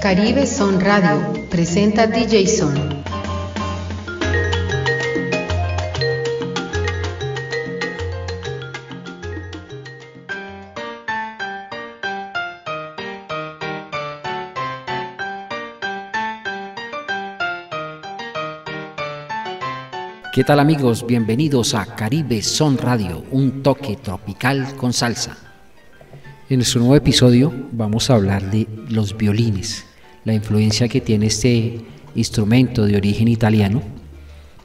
Caribe Son Radio presenta DJ Son. ¿Qué tal amigos? Bienvenidos a Caribe Son Radio, un toque tropical con salsa. En nuestro nuevo episodio vamos a hablar de los violines, la influencia que tiene este instrumento de origen italiano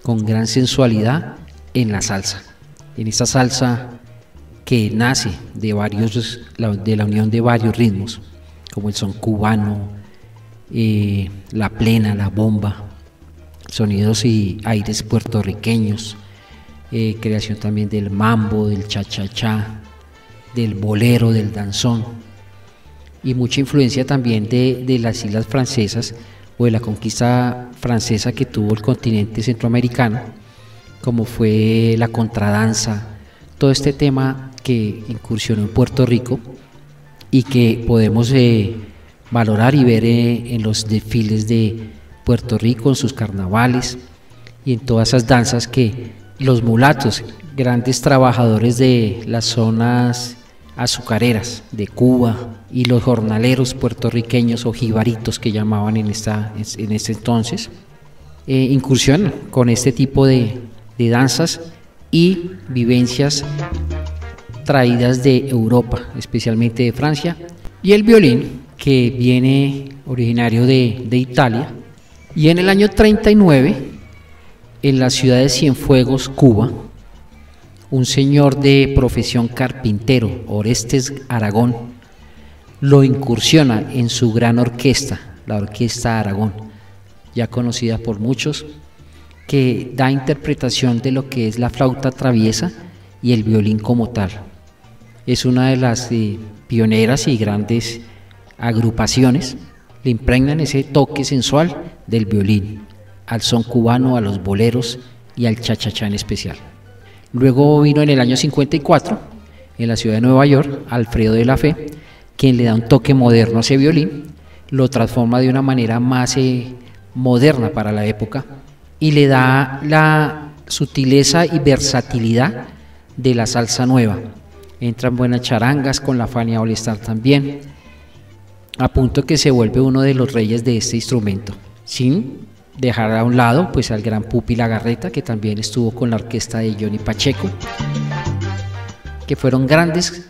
con gran sensualidad en la salsa. En esta salsa que nace de varios de la unión de varios ritmos, como el son cubano, eh, la plena, la bomba, sonidos y aires puertorriqueños, eh, creación también del mambo, del cha-cha-cha, del bolero, del danzón, y mucha influencia también de, de las islas francesas o de la conquista francesa que tuvo el continente centroamericano, como fue la contradanza, todo este tema que incursionó en Puerto Rico y que podemos eh, valorar y ver eh, en los desfiles de Puerto Rico, en sus carnavales y en todas esas danzas que los mulatos, grandes trabajadores de las zonas azucareras de Cuba y los jornaleros puertorriqueños o jibaritos que llamaban en, esta, en este entonces, eh, incursionan con este tipo de, de danzas y vivencias traídas de Europa, especialmente de Francia, y el violín, que viene originario de, de, Italia, y en el año 39, en la ciudad de Cienfuegos, Cuba, un señor de profesión carpintero, Orestes Aragón, lo incursiona en su gran orquesta, la Orquesta Aragón, ya conocida por muchos, que da interpretación de lo que es la flauta traviesa y el violín como tal. Es una de las eh, pioneras y grandes agrupaciones, le impregnan ese toque sensual del violín, al son cubano, a los boleros y al cha-cha-cha en especial. Luego vino en el año 54, en la ciudad de Nueva York, Alfredo de la Fe, quien le da un toque moderno a ese violín, lo transforma de una manera más eh, moderna para la época y le da la sutileza y versatilidad de la salsa nueva. Entran buenas charangas con la Fania All también, a punto que se vuelve uno de los reyes de este instrumento, sin dejar a un lado pues al gran Pupi Lagarreta que también estuvo con la orquesta de Johnny Pacheco que fueron grandes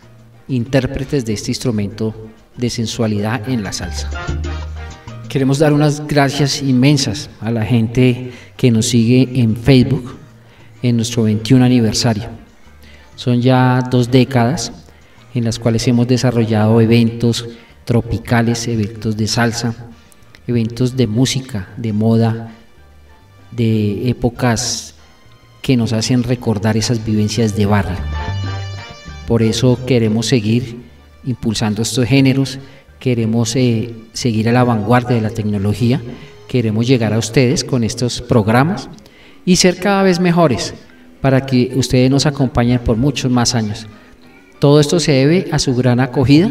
intérpretes de este instrumento de sensualidad en la salsa. Queremos dar unas gracias inmensas a la gente que nos sigue en Facebook en nuestro 21 aniversario. Son ya dos décadas en las cuales hemos desarrollado eventos tropicales, eventos de salsa, eventos de música, de moda, de épocas que nos hacen recordar esas vivencias de barrio. Por eso queremos seguir impulsando estos géneros, queremos eh, seguir a la vanguardia de la tecnología, queremos llegar a ustedes con estos programas y ser cada vez mejores para que ustedes nos acompañen por muchos más años. Todo esto se debe a su gran acogida,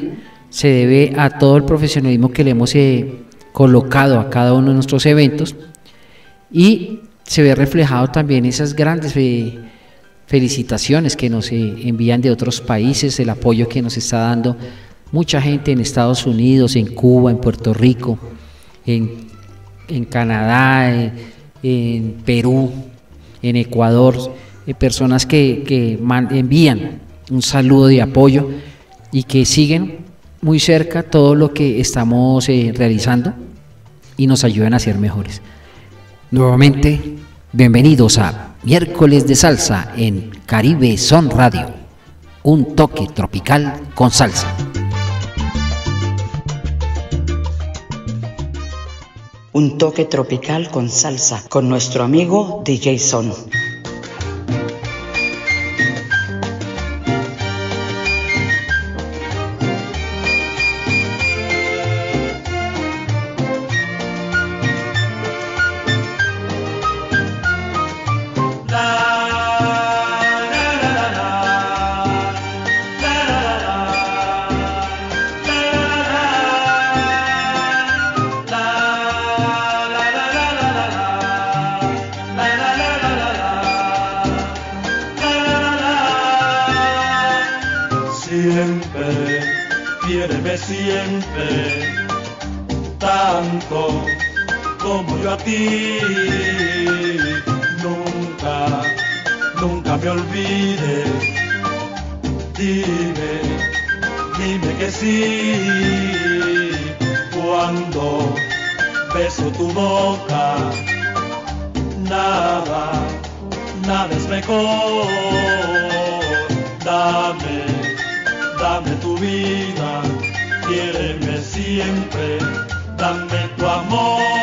se debe a todo el profesionalismo que le hemos eh, colocado a cada uno de nuestros eventos y se ve reflejado también esas grandes eh, felicitaciones que nos eh, envían de otros países, el apoyo que nos está dando mucha gente en Estados Unidos, en Cuba, en Puerto Rico, en, en Canadá, en, en, Perú, en Ecuador, eh, personas que, que envían un saludo de apoyo y que siguen muy cerca todo lo que estamos eh, realizando y nos ayudan a ser mejores. Nuevamente, bienvenidos a Miércoles de Salsa en Caribe Son Radio, un toque tropical con salsa. Un toque tropical con salsa con nuestro amigo DJ Son. Quiéreme siempre, tanto como yo a ti. Nunca, nunca me olvides. Dime, dime que sí. Cuando beso tu boca, nada, nada es mejor. Dame, dame tu vida, quiéreme siempre, dame tu amor.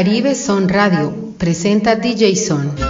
Caribe Son Radio presenta DJ Son.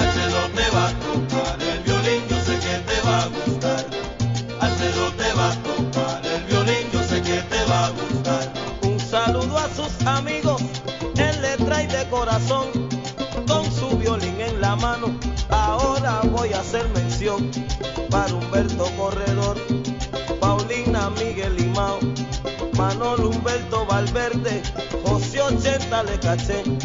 alikate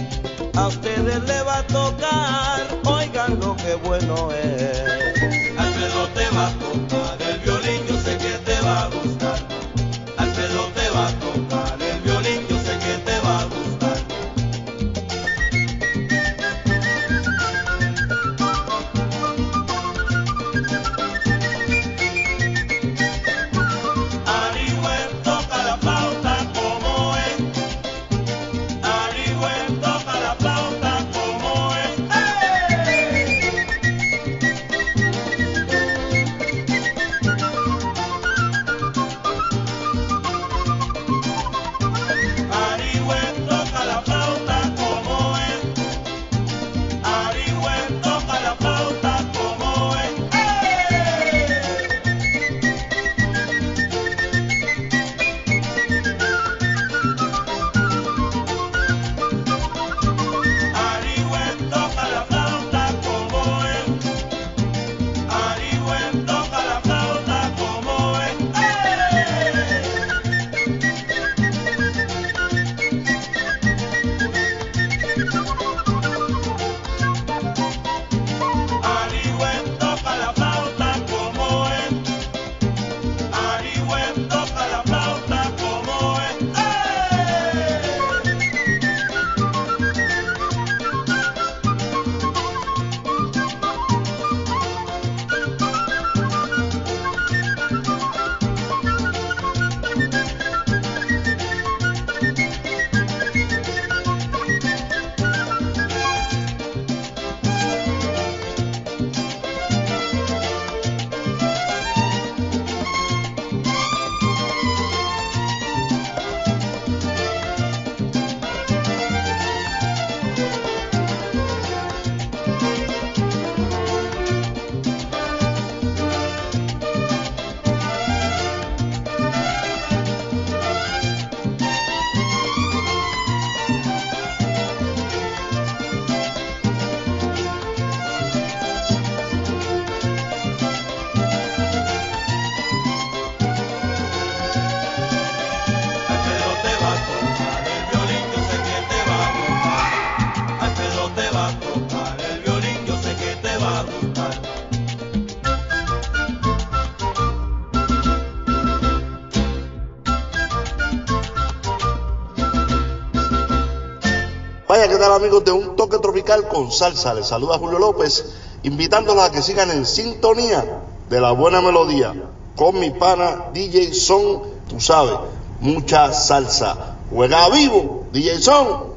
amigos de Un Toque Tropical con Salsa? Les saluda Julio López, invitándolos a que sigan en sintonía de la buena melodía con mi pana DJ Son, tú sabes, mucha salsa. Juega vivo, DJ Son.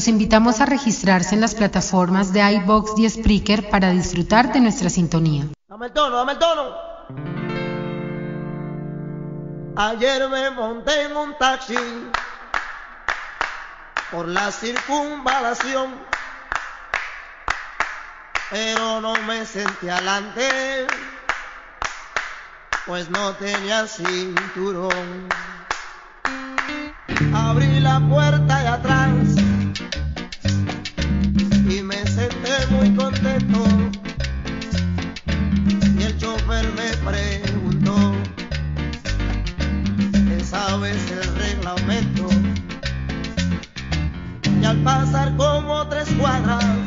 Los invitamos a registrarse en las plataformas de iBox y Spreaker para disfrutar de nuestra sintonía. Dame el tono, dame el tono. Ayer me monté en un taxi por la circunvalación, pero no me sentí adelante, pues no tenía cinturón. Abrí la puerta y atrás. al pasar como tres cuadras.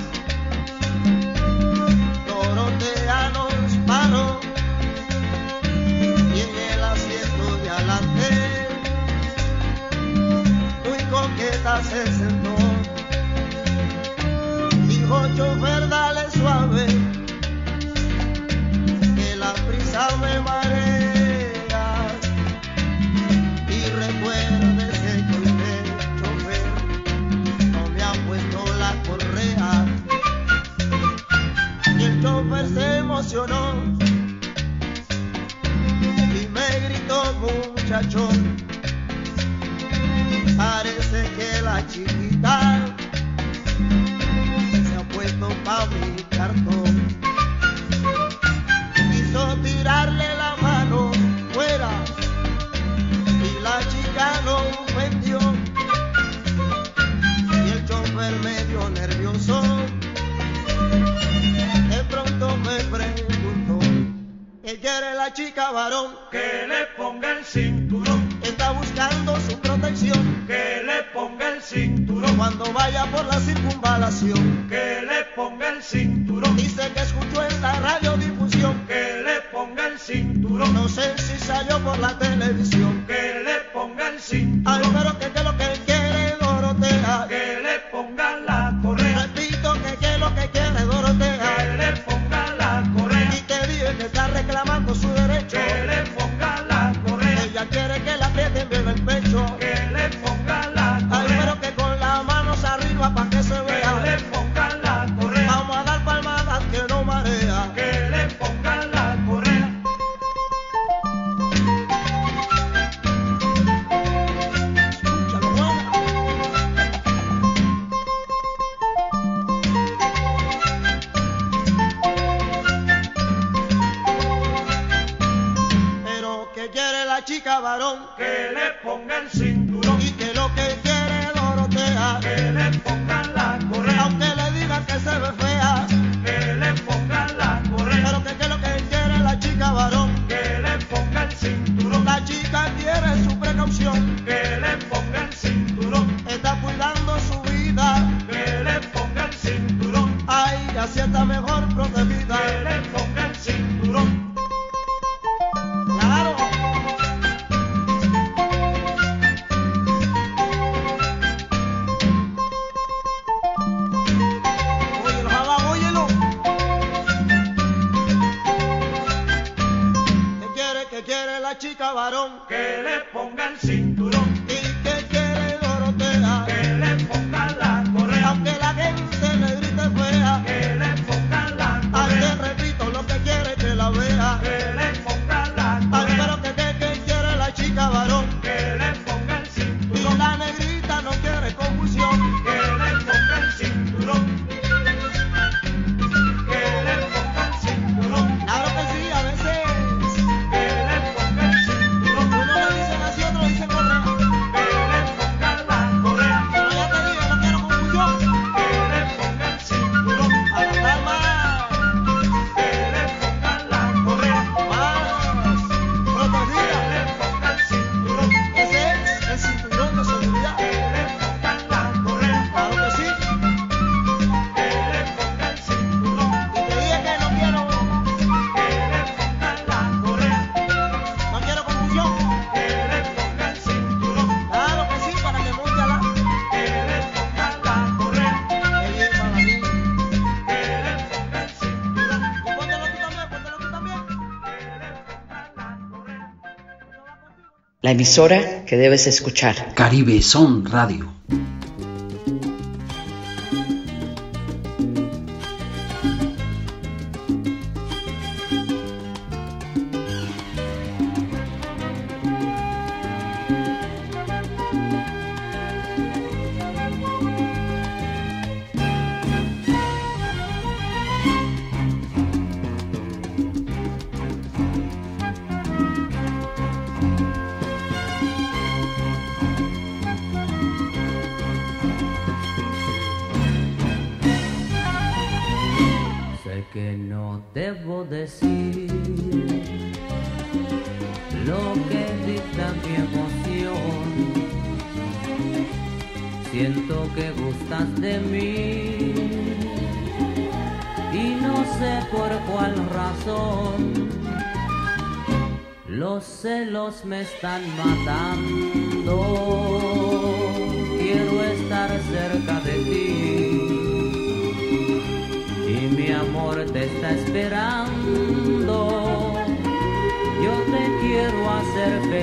la emisora que debes escuchar. Caribe Son Radio.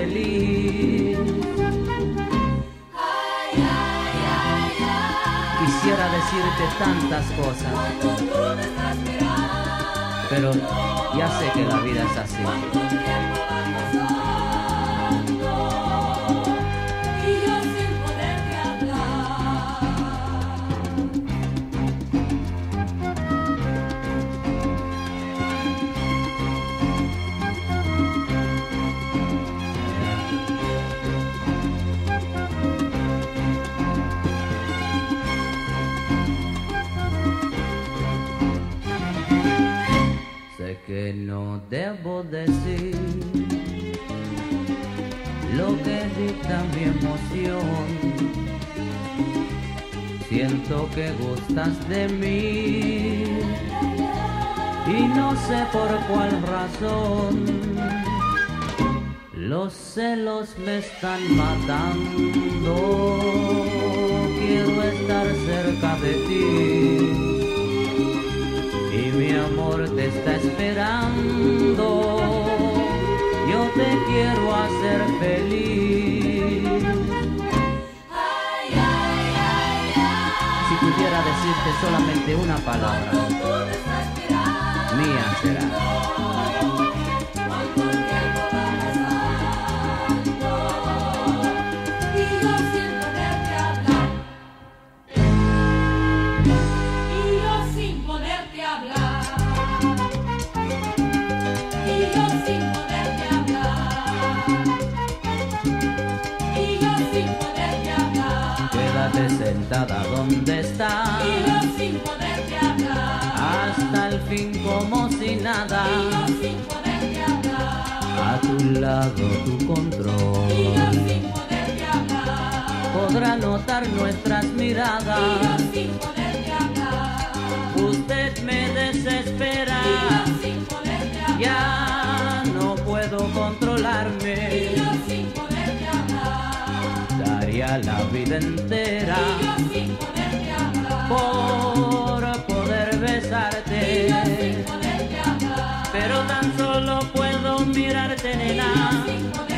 Feliz. Quisiera decirte tantas cosas, pero ya sé que la vida es así. Que no debo decir lo que dicta mi emoción. Siento que gustas de mí y no sé por cuál razón. Los celos me están matando. Quiero estar cerca de ti mi amor te está esperando. Yo te quiero hacer feliz. Si pudiera decirte solamente una palabra, mía será. Sentada donde estás, Y yo sin poderte hablar. hasta el fin como si nada. Y yo sin poderte hablar. A tu lado tu Y yo control sin poderte hablar. podrá notar nuestras Y yo miradas. sin poderte hablar. Usted me desespera, Y yo sin poderte hablar. ya no puedo controlarme. Yo sin la vida entera Y yo sin poderte hablar. por poder Y yo sin besarte, poderte hablar. pero tan solo puedo mirarte, nena, Sin poderte hablar.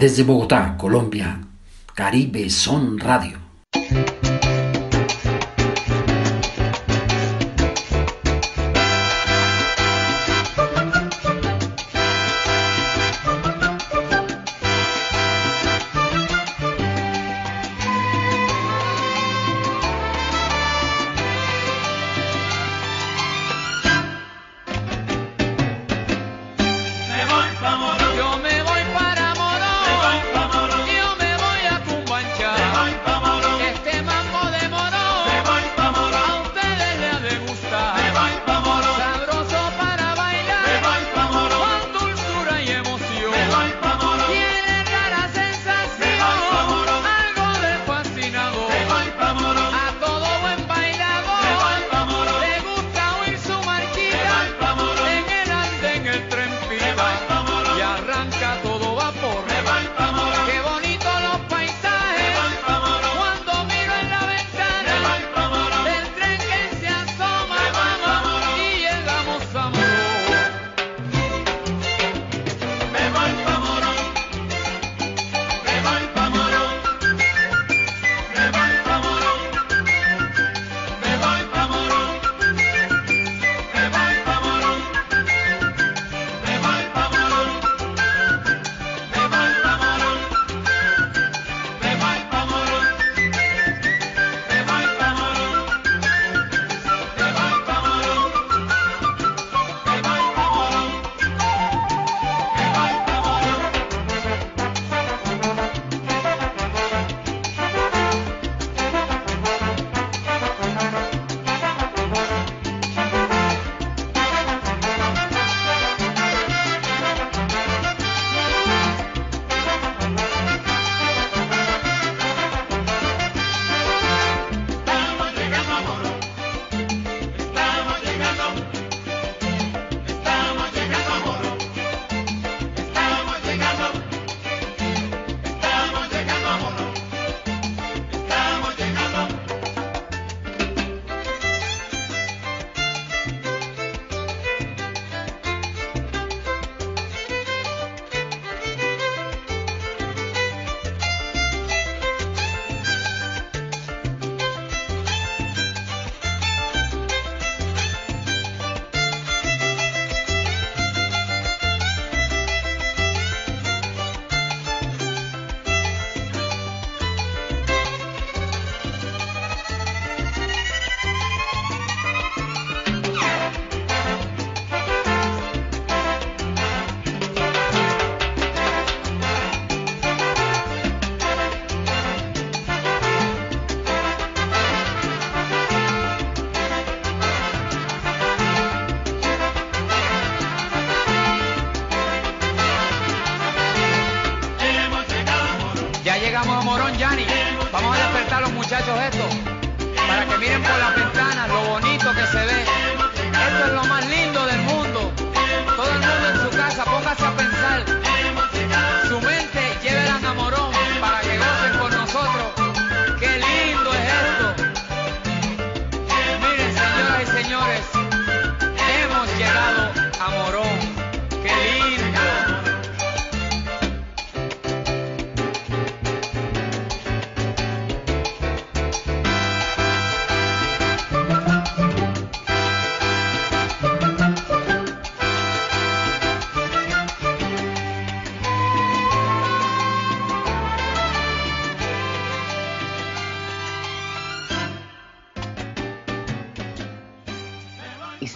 Desde Bogotá, Colombia, Caribe Son Radio.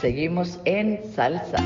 Seguimos en salsa.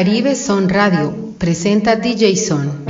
Caribe Son Radio presenta DJ Son.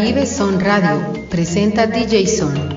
Caribe Son Radio presenta DJ Son.